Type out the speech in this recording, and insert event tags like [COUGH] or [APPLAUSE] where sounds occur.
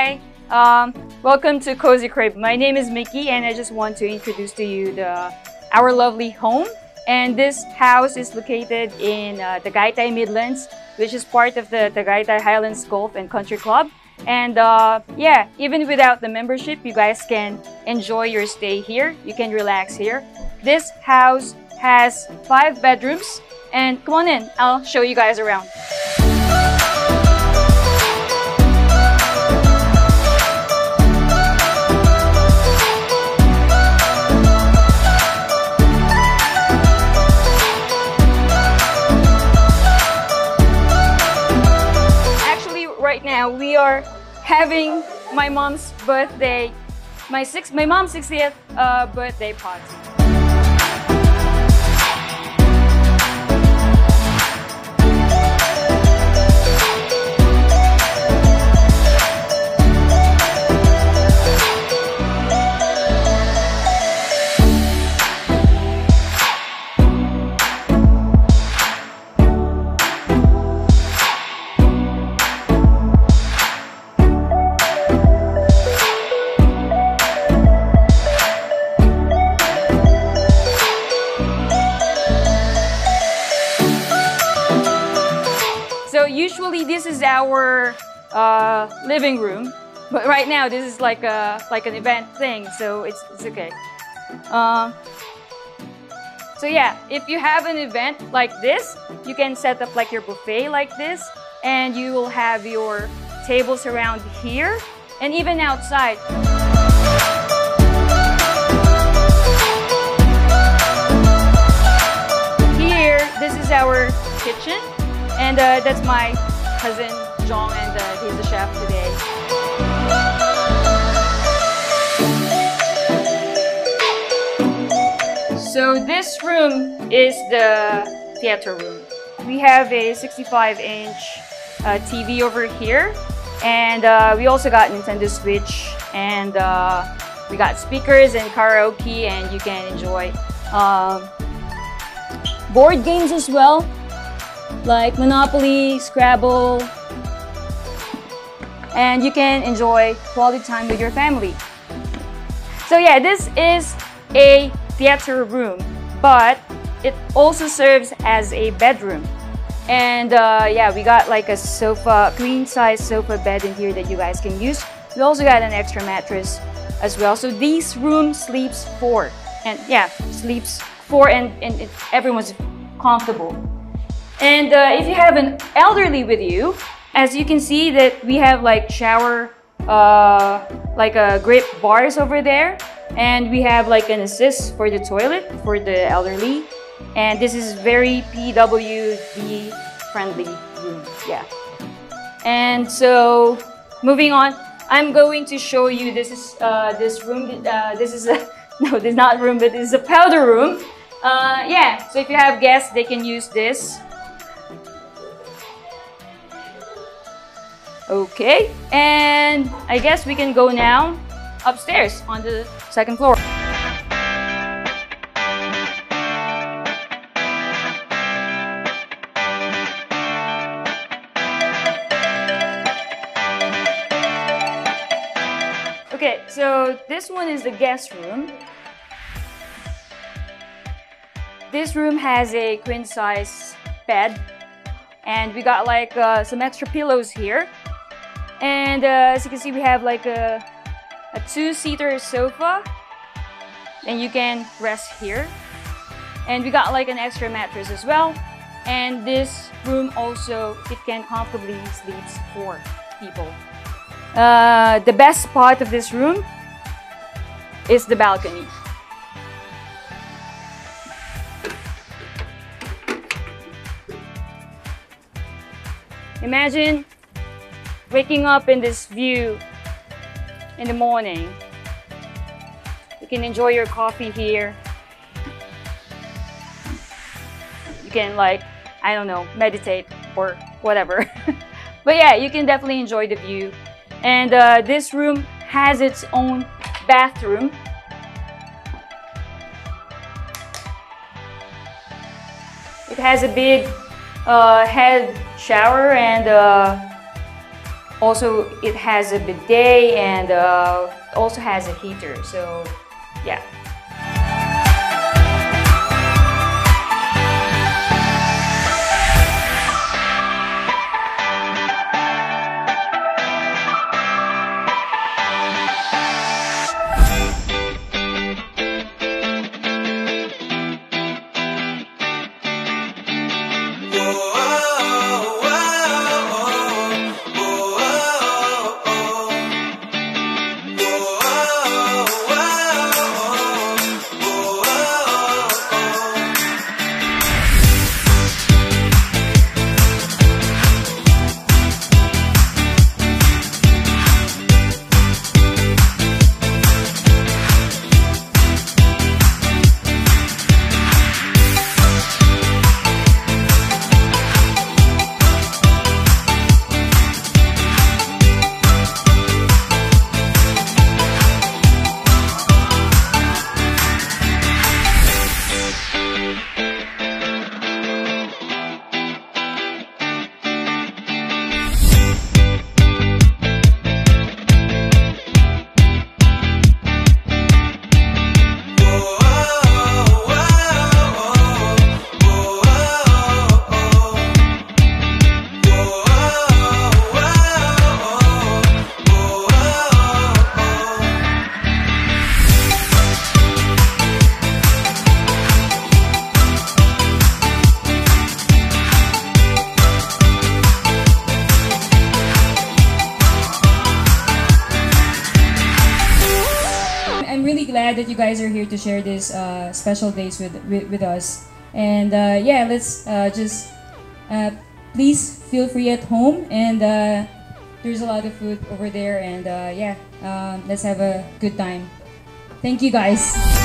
Hi, um, welcome to Cozy Crib. My name is Mickey and I just want to introduce to you the, our lovely home. And this house is located in uh, Tagaytay Midlands, which is part of the Tagaytay Highlands Golf and Country Club. And uh, yeah, even without the membership, you guys can enjoy your stay here. You can relax here. This house has five bedrooms and come on in, I'll show you guys around. Now we are having my mom's birthday, my six, my mom's 60th uh, birthday party. Usually this is our uh, living room, but right now this is like a like an event thing, so it's it's okay. Um, so yeah, if you have an event like this, you can set up like your buffet like this, and you will have your tables around here and even outside. Here, this is our kitchen, and uh, that's my cousin Jong, and uh, he's the chef today. So this room is the theater room. We have a 65-inch uh, TV over here, and uh, we also got Nintendo Switch, and uh, we got speakers and karaoke, and you can enjoy um, board games as well, like Monopoly, Scrabble, and you can enjoy quality time with your family. So yeah, this is a theater room, but it also serves as a bedroom. And uh, yeah, we got like a sofa, queen size sofa bed in here that you guys can use. We also got an extra mattress as well. So this room sleeps four, and yeah, sleeps four, and, and it, everyone's comfortable. And uh, if you have an elderly with you, as you can see that we have like shower, uh, like uh, grip bars over there. And we have like an assist for the toilet for the elderly. And this is very PWD friendly room, yeah. And so moving on, I'm going to show you this is uh, this room. Uh, this is a [LAUGHS] no, this is not room, but this is a powder room. Uh, yeah, so if you have guests, they can use this. Okay, and I guess we can go now upstairs on the second floor. Okay, so this one is the guest room. This room has a queen size bed and we got like uh, some extra pillows here. And uh, as you can see, we have like a, a two-seater sofa and you can rest here. And we got like an extra mattress as well. And this room also, it can comfortably sleep four people. Uh, the best part of this room is the balcony. Imagine waking up in this view in the morning. You can enjoy your coffee here. You can like, I don't know, meditate or whatever. [LAUGHS] but yeah, you can definitely enjoy the view. And uh, this room has its own bathroom. It has a big uh, head shower and uh, Also, it has a bidet and uh, also has a heater. So, yeah. Glad that you guys are here to share this uh, special days with, with, with us. And uh, yeah, let's uh, just uh, please feel free at home. And uh, there's a lot of food over there. And uh, yeah, um, let's have a good time. Thank you guys.